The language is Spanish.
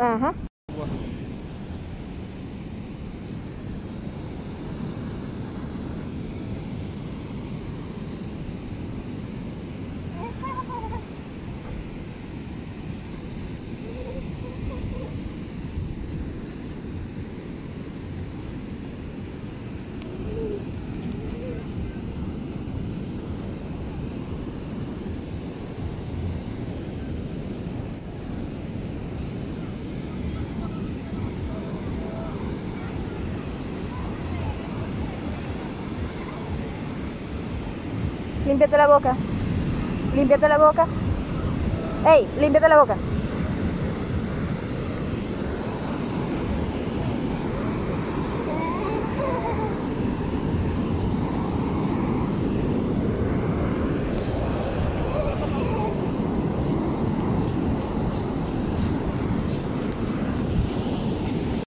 हाँ।, हाँ। Límpiate la boca. Límpiate la boca. Ey, límpiate la boca.